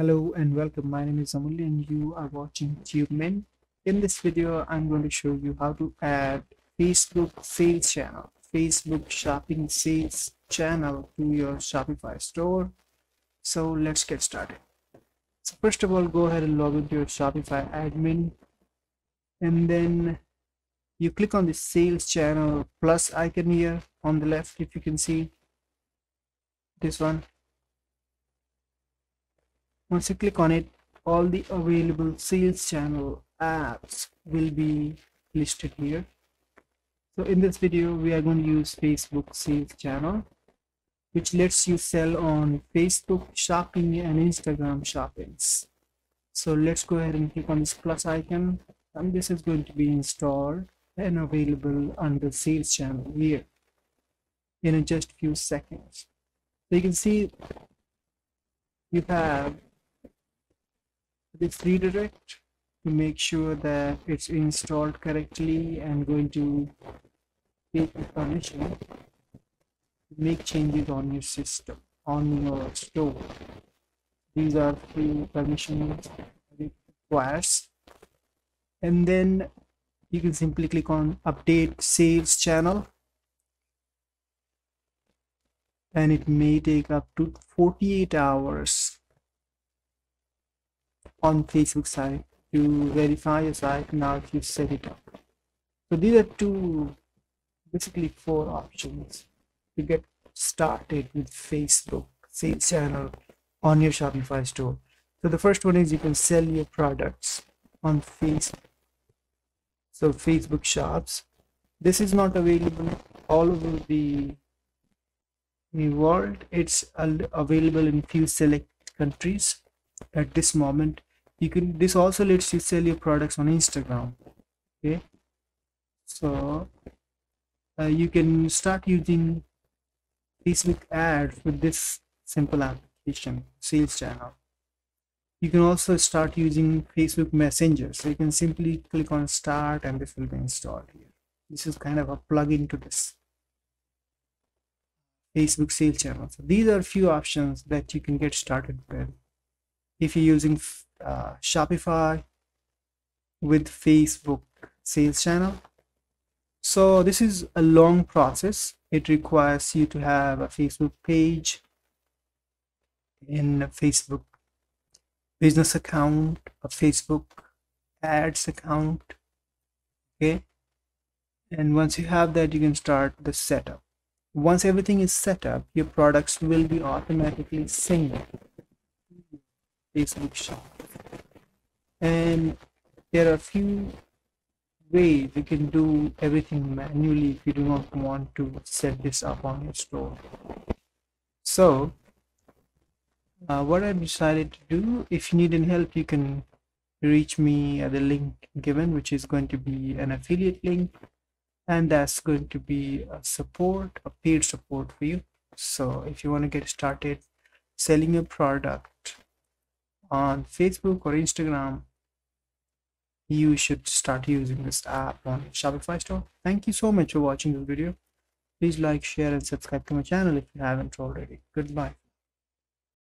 Hello and welcome. My name is Amulya and you are watching TubeMint. In this video, I'm going to show you how to add Facebook sales channel, Facebook shopping sales channel to your Shopify store. So let's get started. So first of all, go ahead and log into your Shopify admin and then you click on the sales channel plus icon here on the left if you can see this one once you click on it all the available sales channel apps will be listed here. So in this video we are going to use facebook sales channel which lets you sell on facebook shopping and instagram shoppings. So let's go ahead and click on this plus icon and this is going to be installed and available under sales channel here in just a few seconds. So you can see you have this redirect to make sure that it's installed correctly and going to take the permission to make changes on your system on your store. These are few permissions requires and then you can simply click on update sales channel. And it may take up to 48 hours on Facebook site to verify your site now if you set it up. So these are two, basically four options to get started with Facebook sales channel on your Shopify store. So the first one is you can sell your products on Facebook. So Facebook shops. This is not available all over the, the world. It's available in few select countries at this moment you can this also lets you sell your products on instagram okay? So uh, you can start using facebook ads with this simple application sales channel. You can also start using facebook messenger so you can simply click on start and this will be installed here. This is kind of a plug-in to this facebook sales channel. So these are few options that you can get started with if you're using uh, Shopify with Facebook sales channel. So this is a long process. It requires you to have a Facebook page in a Facebook business account, a Facebook ads account. Okay. And once you have that, you can start the setup. Once everything is set up, your products will be automatically synced Facebook shop. And there are a few ways you can do everything manually if you do not want to set this up on your store. So, uh, what I decided to do, if you need any help, you can reach me at the link given, which is going to be an affiliate link, and that's going to be a support, a paid support for you. So, if you want to get started selling your product on Facebook or Instagram, you should start using this app on Shopify store. Thank you so much for watching this video. Please like, share and subscribe to my channel if you haven't already. Goodbye.